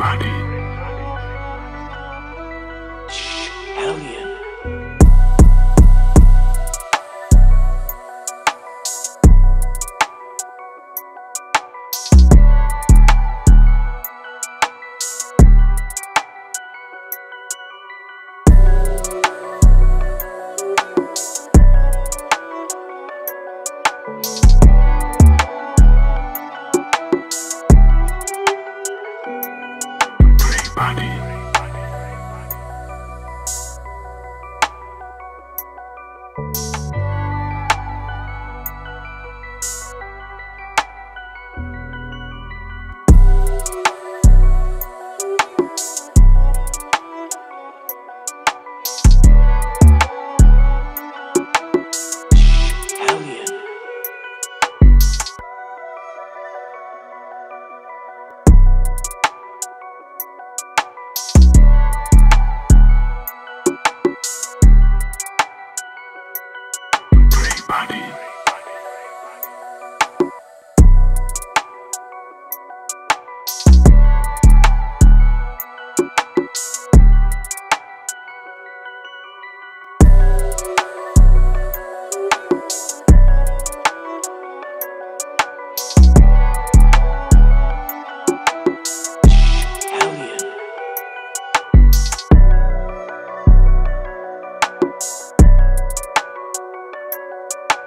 Everybody. Everybody.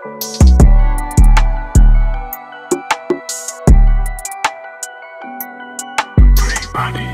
Body. Body.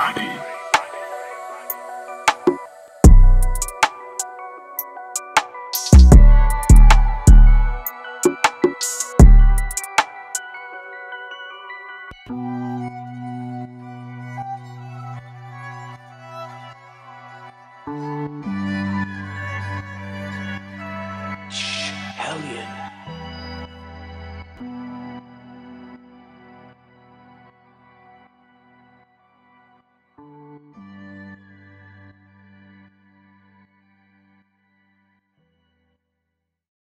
body. Hellion.